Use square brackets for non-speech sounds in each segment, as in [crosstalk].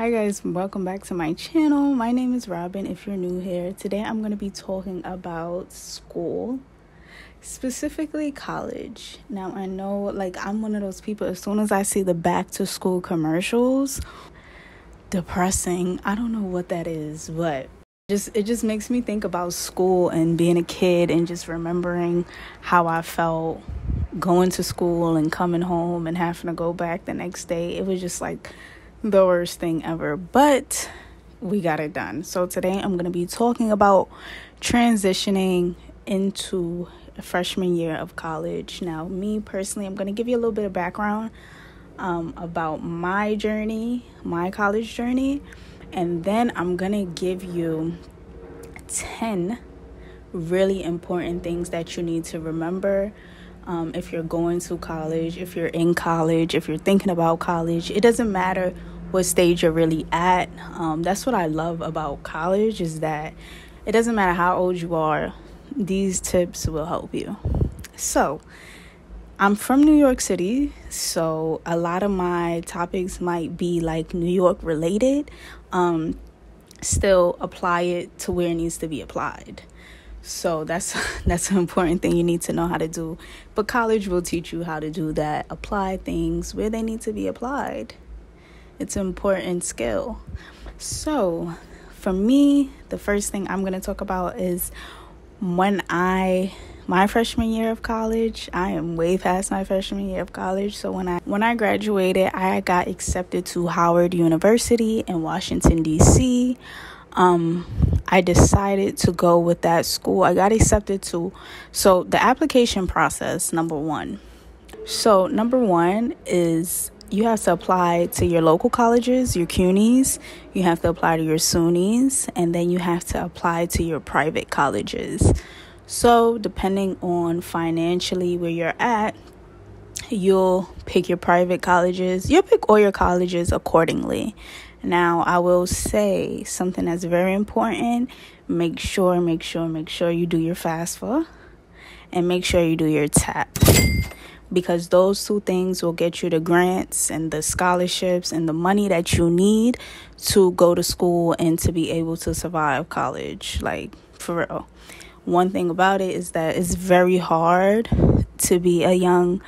Hi guys, welcome back to my channel. My name is Robin if you're new here. Today I'm going to be talking about school, specifically college. Now I know like I'm one of those people as soon as I see the back to school commercials, depressing. I don't know what that is, but just it just makes me think about school and being a kid and just remembering how I felt going to school and coming home and having to go back the next day. It was just like the worst thing ever, but we got it done. So today I'm going to be talking about transitioning into a freshman year of college. Now, me personally, I'm going to give you a little bit of background um, about my journey, my college journey, and then I'm going to give you 10 really important things that you need to remember um, if you're going to college, if you're in college, if you're thinking about college. It doesn't matter what stage you're really at. Um, that's what I love about college is that it doesn't matter how old you are, these tips will help you. So, I'm from New York City, so a lot of my topics might be like New York related. Um, still apply it to where it needs to be applied. So that's [laughs] that's an important thing you need to know how to do. But college will teach you how to do that, apply things where they need to be applied. It's an important skill. So, for me, the first thing I'm going to talk about is when I my freshman year of college. I am way past my freshman year of college. So when I when I graduated, I got accepted to Howard University in Washington D.C. Um, I decided to go with that school. I got accepted to so the application process number 1. So number 1 is you have to apply to your local colleges, your CUNYs, you have to apply to your SUNYs, and then you have to apply to your private colleges. So, depending on financially where you're at, you'll pick your private colleges. You'll pick all your colleges accordingly. Now, I will say something that's very important. Make sure, make sure, make sure you do your FAFSA and make sure you do your TAP because those two things will get you the grants and the scholarships and the money that you need to go to school and to be able to survive college. Like, for real. One thing about it is that it's very hard to be a young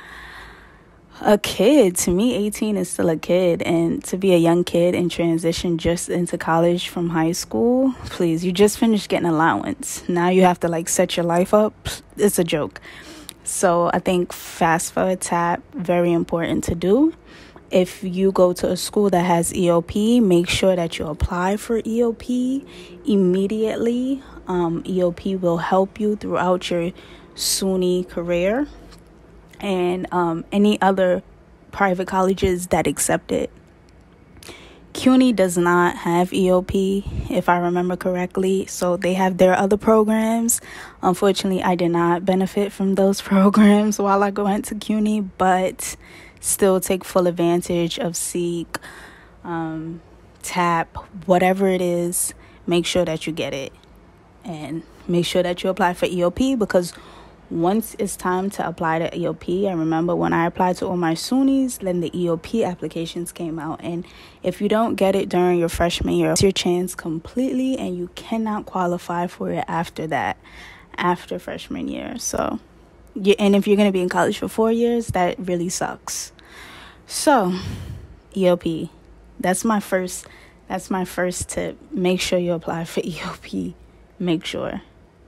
a kid. To me 18 is still a kid and to be a young kid and transition just into college from high school please you just finished getting allowance. Now you have to like set your life up. It's a joke. So I think FAFSA TAP very important to do. If you go to a school that has EOP, make sure that you apply for EOP immediately. Um, EOP will help you throughout your SUNY career and um, any other private colleges that accept it. CUNY does not have EOP, if I remember correctly. So they have their other programs. Unfortunately, I did not benefit from those [laughs] programs while I went to CUNY, but still take full advantage of SEEK, um, TAP, whatever it is. Make sure that you get it. And make sure that you apply for EOP because once it's time to apply to EOP, I remember when I applied to all my SUNYs, then the EOP applications came out. And if you don't get it during your freshman year, it's your chance completely, and you cannot qualify for it after that, after freshman year. So, and if you're going to be in college for four years, that really sucks. So, EOP, that's my first. That's my first tip. Make sure you apply for EOP. Make sure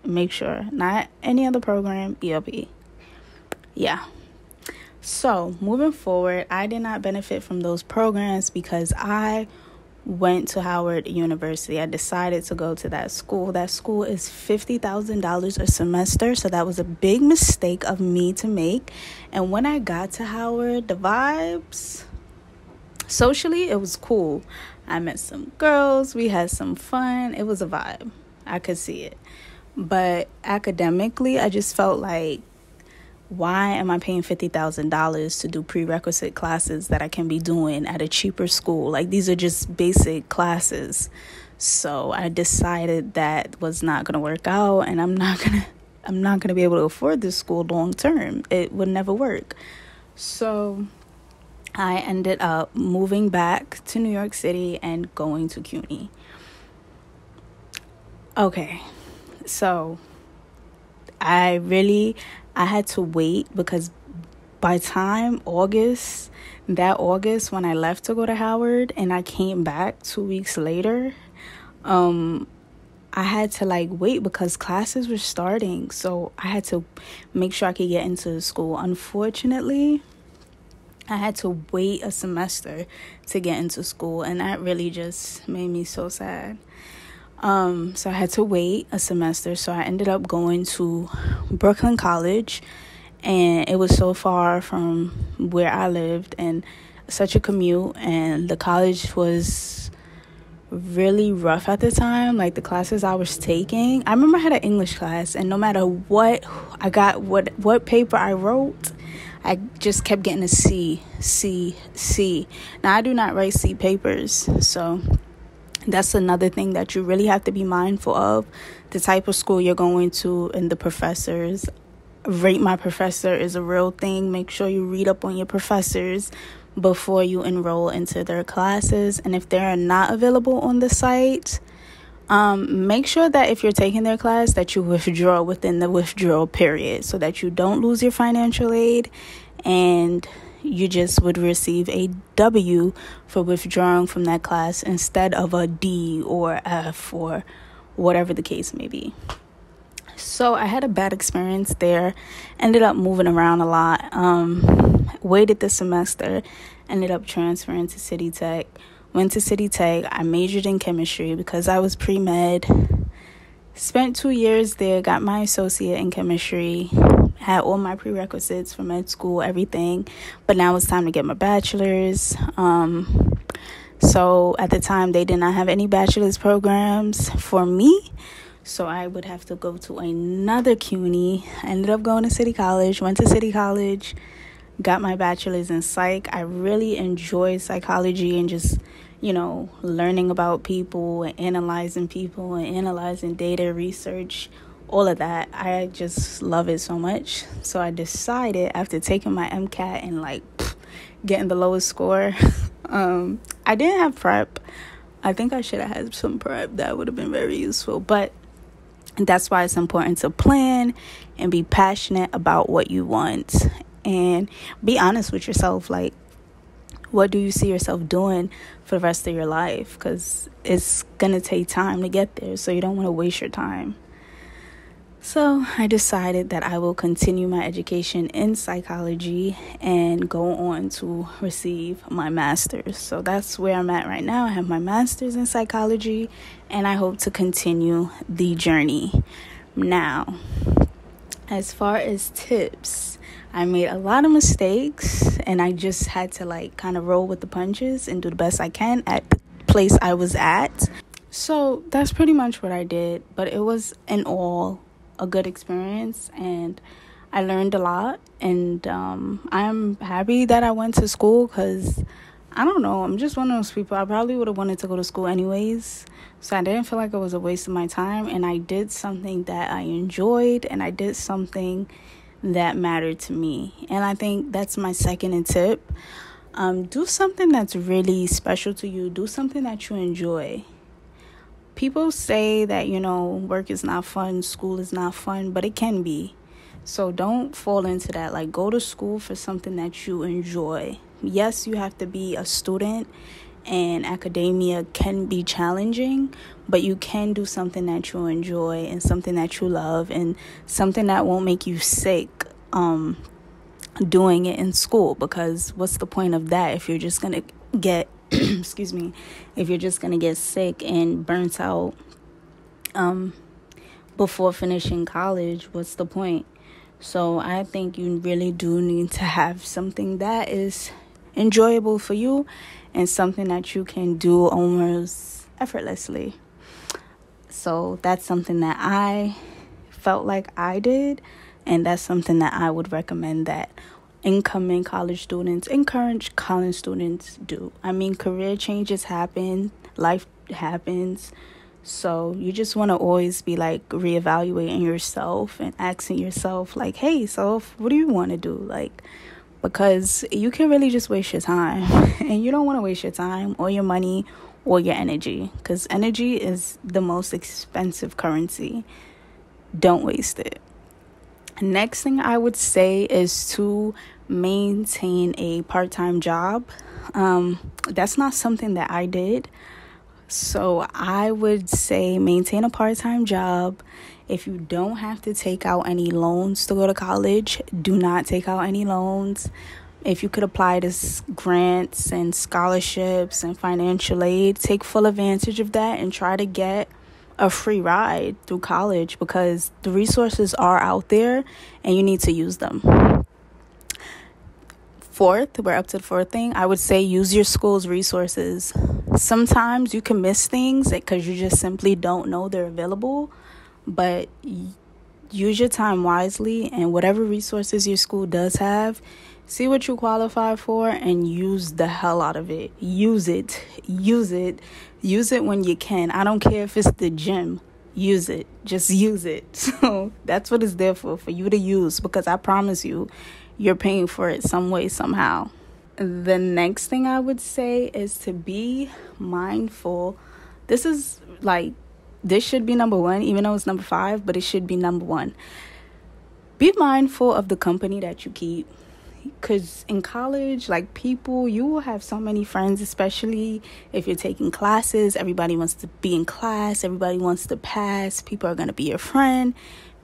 make sure not any other program EOP. Yeah. So, moving forward, I did not benefit from those programs because I went to Howard University. I decided to go to that school. That school is $50,000 a semester, so that was a big mistake of me to make. And when I got to Howard, the vibes socially, it was cool. I met some girls, we had some fun. It was a vibe. I could see it. But academically, I just felt like, why am I paying $50,000 to do prerequisite classes that I can be doing at a cheaper school? Like, these are just basic classes. So I decided that was not going to work out, and I'm not [laughs] going to. I'm not going to be able to afford this school long term. It would never work. So I ended up moving back to New York City and going to CUNY. Okay, so I really I had to wait because by time August that August when I left to go to Howard and I came back 2 weeks later um I had to like wait because classes were starting. So I had to make sure I could get into school. Unfortunately I had to wait a semester to get into school and that really just made me so sad um, so I had to wait a semester. So I ended up going to Brooklyn College, and it was so far from where I lived and such a commute. And the college was really rough at the time. Like the classes I was taking, I remember I had an English class, and no matter what I got, what what paper I wrote. I just kept getting a C, C, C. Now I do not write C papers, so that's another thing that you really have to be mindful of. The type of school you're going to and the professors. Rate my professor is a real thing. Make sure you read up on your professors before you enroll into their classes. And if they're not available on the site um, make sure that if you're taking their class that you withdraw within the withdrawal period so that you don't lose your financial aid and you just would receive a W for withdrawing from that class instead of a D or F or whatever the case may be. So I had a bad experience there. Ended up moving around a lot. Um, waited the semester. Ended up transferring to City Tech. Went to City Tech. I majored in chemistry because I was pre med. Spent two years there. Got my associate in chemistry had all my prerequisites for med school, everything. But now it's time to get my bachelor's. Um, so at the time, they did not have any bachelor's programs for me. So I would have to go to another CUNY. I ended up going to City College, went to City College, got my bachelor's in psych. I really enjoy psychology and just, you know, learning about people and analyzing people and analyzing data research all of that. I just love it so much. So I decided after taking my MCAT and like getting the lowest score, [laughs] um, I didn't have prep. I think I should have had some prep. That would have been very useful. But that's why it's important to plan and be passionate about what you want and be honest with yourself. Like, what do you see yourself doing for the rest of your life? Because it's going to take time to get there. So you don't want to waste your time. So I decided that I will continue my education in psychology and go on to receive my master's. So that's where I'm at right now. I have my master's in psychology and I hope to continue the journey. Now, as far as tips, I made a lot of mistakes and I just had to like kind of roll with the punches and do the best I can at the place I was at. So that's pretty much what I did, but it was an all a good experience and I learned a lot and um, I'm happy that I went to school because I don't know, I'm just one of those people. I probably would have wanted to go to school anyways. So I didn't feel like it was a waste of my time and I did something that I enjoyed and I did something that mattered to me. And I think that's my second tip. Um, do something that's really special to you. Do something that you enjoy people say that, you know, work is not fun, school is not fun, but it can be. So don't fall into that. Like, go to school for something that you enjoy. Yes, you have to be a student, and academia can be challenging, but you can do something that you enjoy and something that you love and something that won't make you sick. Um, doing it in school because what's the point of that if you're just going to get [clears throat] excuse me, if you're just gonna get sick and burnt out um, before finishing college, what's the point? So I think you really do need to have something that is enjoyable for you and something that you can do almost effortlessly. So that's something that I felt like I did, and that's something that I would recommend that incoming college students and current college students do. I mean, career changes happen, life happens. So you just want to always be like reevaluating yourself and asking yourself, like, hey, self, what do you want to do? Like, because you can really just waste your time [laughs] and you don't want to waste your time or your money or your energy because energy is the most expensive currency don't waste it next thing i would say is to maintain a part-time job um, that's not something that i did so i would say maintain a part-time job if you don't have to take out any loans to go to college, do not take out any loans. If you could apply to grants and scholarships and financial aid, take full advantage of that and try to get a free ride through college because the resources are out there and you need to use them. Fourth, we're up to the fourth thing. I would say use your school's resources. Sometimes you can miss things because you just simply don't know they're available but use your time wisely and whatever resources your school does have see what you qualify for and use the hell out of it. Use it. Use it. Use it when you can. I don't care if it's the gym. Use it. Just use it. [laughs] So that's what it's there for for you to use because i promise you you're paying for it some way somehow the next thing i would say is to be mindful this is like this should be number one, even though it's number five, but it should be number one. Be mindful of the company that you keep. Because in college, like people, you will have so many friends, especially if you're taking classes. Everybody wants to be in class, everybody wants to pass. People are going to be your friend.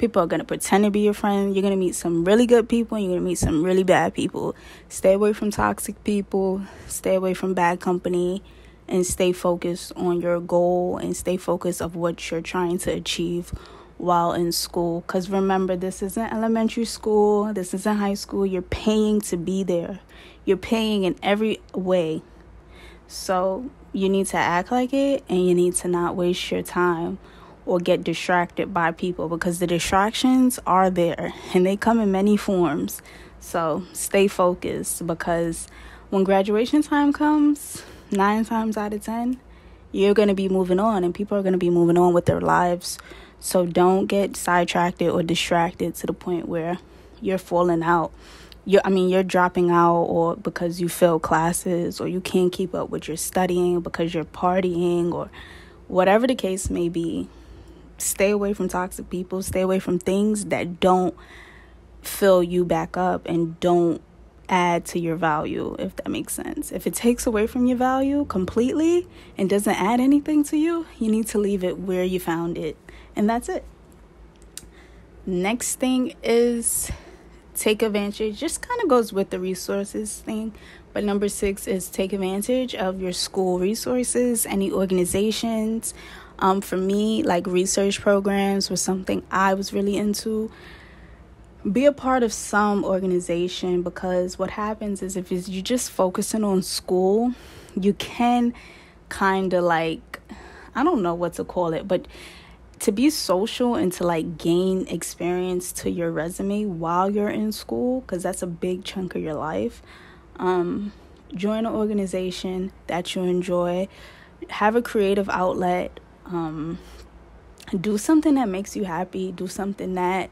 People are going to pretend to be your friend. You're going to meet some really good people and you're going to meet some really bad people. Stay away from toxic people, stay away from bad company and stay focused on your goal and stay focused of what you're trying to achieve while in school because remember this isn't elementary school this isn't high school you're paying to be there you're paying in every way so you need to act like it and you need to not waste your time or get distracted by people because the distractions are there and they come in many forms so stay focused because when graduation time comes nine times out of ten, you're going to be moving on and people are going to be moving on with their lives. So don't get sidetracked or distracted to the point where you're falling out. You're, I mean, you're dropping out or because you fail classes or you can't keep up with your studying because you're partying or whatever the case may be. Stay away from toxic people, stay away from things that don't fill you back up and don't add to your value, if that makes sense. If it takes away from your value completely and doesn't add anything to you, you need to leave it where you found it. And that's it. Next thing is take advantage, just kind of goes with the resources thing. But number six is take advantage of your school resources, any organizations. Um, for me, like research programs was something I was really into. Be a part of some organization because what happens is if you're just focusing on school, you can kind of like, I don't know what to call it, but to be social and to like gain experience to your resume while you're in school, because that's a big chunk of your life. Um, join an organization that you enjoy, have a creative outlet, um, do something that makes you happy, do something that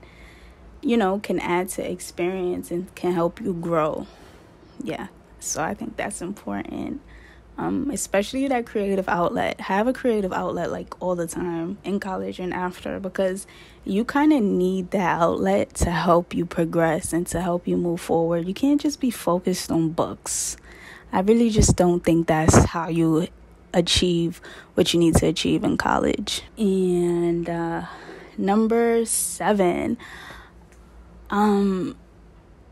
you know, can add to experience and can help you grow. Yeah. So I think that's important. Um, especially that creative outlet. Have a creative outlet like all the time in college and after because you kind of need that outlet to help you progress and to help you move forward. You can't just be focused on books. I really just don't think that's how you achieve what you need to achieve in college. And uh, number seven, um,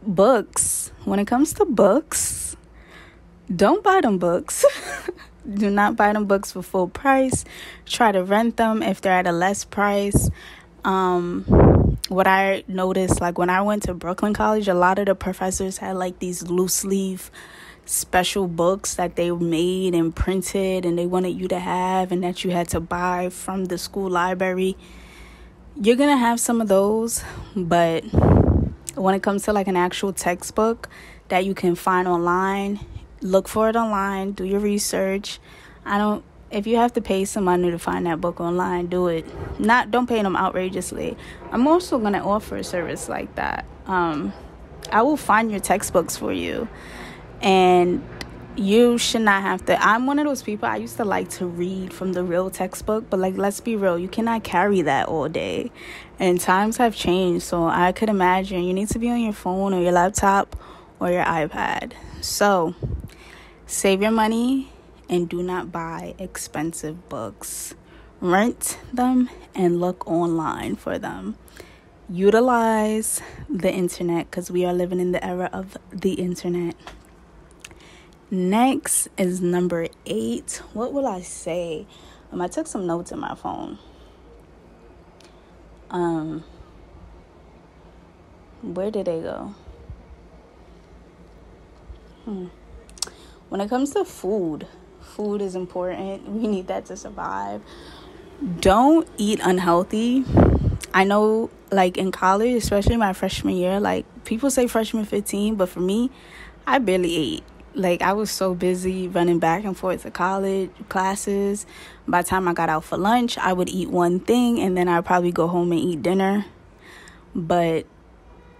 books. When it comes to books, don't buy them books. [laughs] Do not buy them books for full price. Try to rent them if they're at a less price. Um, what I noticed, like when I went to Brooklyn College, a lot of the professors had like these loose leaf special books that they made and printed and they wanted you to have and that you had to buy from the school library. You're gonna have some of those, but when it comes to like an actual textbook that you can find online, look for it online, do your research. I don't if you have to pay some money to find that book online, do it. Not don't pay them outrageously. I'm also gonna offer a service like that. Um, I will find your textbooks for you. And you should not have to. I'm one of those people, I used to like to read from the real textbook, but like, let's be real, you cannot carry that all day. And times have changed, so I could imagine you need to be on your phone or your laptop or your iPad. So, save your money and do not buy expensive books. Rent them and look online for them. Utilize the internet because we are living in the era of the internet. Next is number eight. What will I say? Um, I took some notes in my phone. Um, where did they go? Hmm. When it comes to food, food is important. [laughs] We need that to survive. Don't eat unhealthy. I know, like in college, especially my freshman year, like people say freshman 15, but for me, I barely ate. Like I was so busy running back and forth to college classes. By the time I got out for lunch, I would eat one thing and then I'd probably go home and eat dinner. But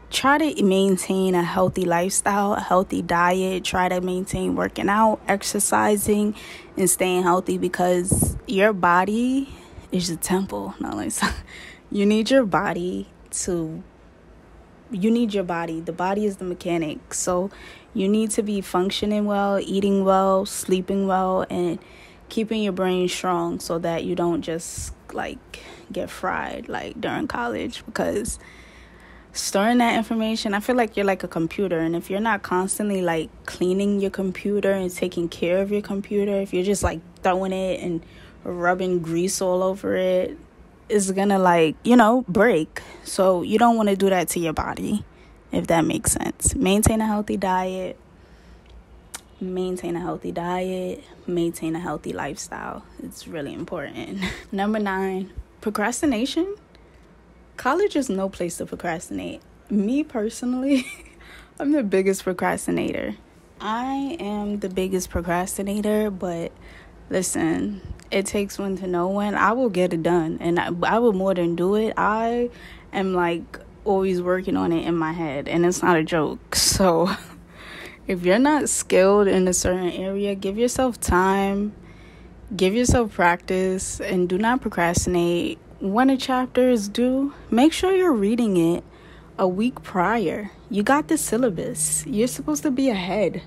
try to maintain a healthy lifestyle, a healthy diet, try to maintain working out, exercising, and staying healthy because your body is the temple. [laughs] Not like you need your body to you need your body. The body is the mechanic. So you need to be functioning well, eating well, sleeping well, and keeping your brain strong so that you don't just like get fried like during college because storing that information i feel like you're like a computer and if you're not constantly like cleaning your computer and taking care of your computer if you're just like throwing it and rubbing grease all over it it's gonna like you know break. So you don't want to do that to your body if that makes sense maintain a healthy diet maintain a healthy diet maintain a healthy lifestyle it's really important [laughs] number nine procrastination college is no place to procrastinate. Me personally, [laughs] I'm the biggest procrastinator. I am the biggest procrastinator, but listen, it takes one to know when. I will get it done, and I, I will more than do it. I am like always working on it in my head, and it's not a joke. So, [laughs] if you're not skilled in a certain area, give yourself time, give yourself practice, and do not procrastinate when a chapter is due, make sure you're reading it a week prior. You got the syllabus. You're supposed to be ahead.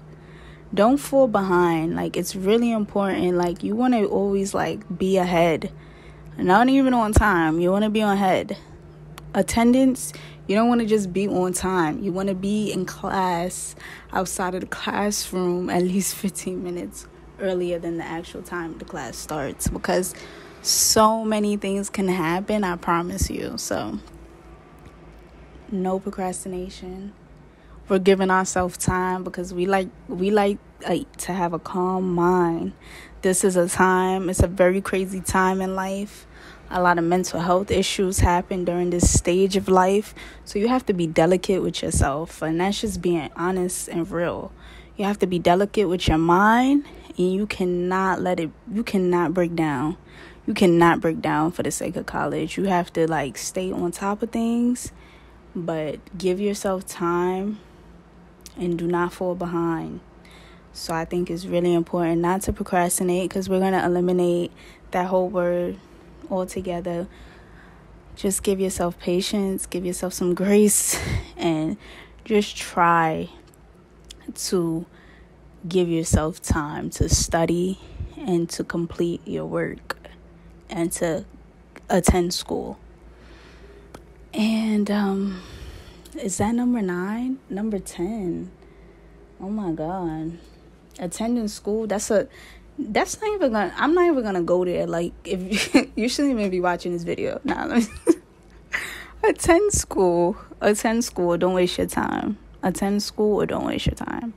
Don't fall behind. Like it's really important. Like you want to always like be ahead. Not even on time. You want to be on head. Attendance, you don't want to just be on time. You want to be in class outside of the classroom at least 15 minutes earlier than the actual time the class starts because so many things can happen, I promise you. So, no procrastination. We're giving ourselves time because we like we like uh, to have a calm mind. This is a time, it's a very crazy time in life. A lot of mental health issues happen during this stage of life. So you have to be delicate with yourself, and that's just being honest and real. You have to be delicate with your mind, and you cannot let it you cannot break down you cannot break down for the sake of college. You have to like stay on top of things, but give yourself time and do not fall behind. So I think it's really important not to procrastinate because we're going to eliminate that whole word altogether. Just give yourself patience, give yourself some grace, [laughs] and just try to give yourself time to study and to complete your work and to attend school. And um is that number 9? Number 10. Oh my god. Attending school, that's a that's not even gonna I'm not even gonna go there. Like if you [laughs] shouldn't even be watching this video. Nah, [laughs] attend school. Attend school, don't waste your time. Attend school or don't waste your time.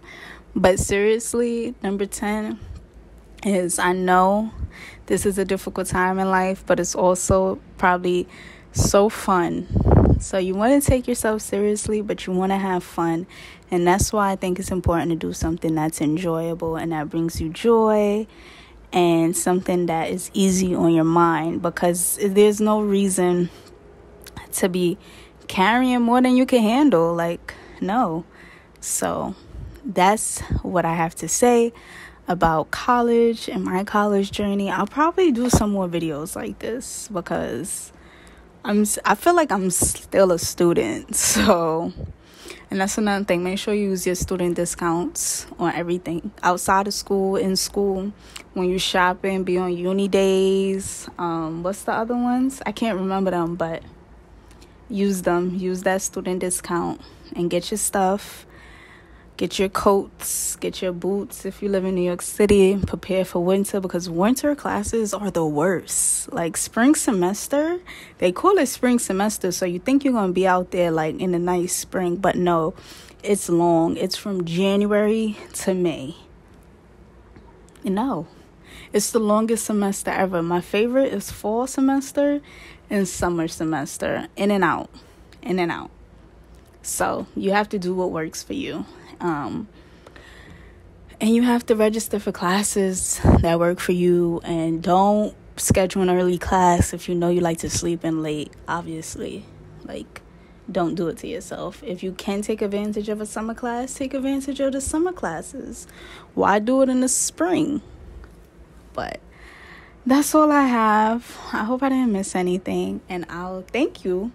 But seriously, number 10 is I know this is a difficult time in life, but it's also probably so fun. So you want to take yourself seriously, but you want to have fun. And that's why I think it's important to do something that's enjoyable and that brings you joy and something that is easy on your mind because there's no reason to be carrying more than you can handle. Like, no. So that's what I have to say about college and my college journey. I'll probably do some more videos like this because I'm I feel like I'm still a student. [laughs] So and that's another thing. Make sure you use your student discounts on everything outside of school, in school, when you're shopping, be on UNiDAYS. Um, what's the other ones? I can't remember them, but use them. Use that student discount and get your stuff. Get your coats, get your boots if you live in New York City. Prepare for winter because winter classes are the worst. Like spring semester, they call it spring semester, so you think you're going to be out there like in a nice spring, but no, it's long. It's from January to May. You know, it's the longest semester ever. My favorite is fall semester and summer semester, in and out, in and out. So you have to do what works for you. Um, and you have to register for classes that work for you. And don't schedule an early class if you know you like to sleep in late obviously. Like don't do it to yourself. If you can take advantage of a summer class take advantage of the summer classes. Why do it in the spring? But that's all i have. I hope i didn't miss anything and i'll thank you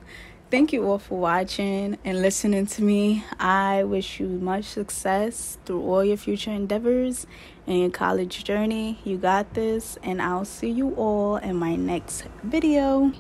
Thank you all for watching and listening to me. I wish you much success through all your future endeavors and your college journey. You got this, and I'll see you all in my next video.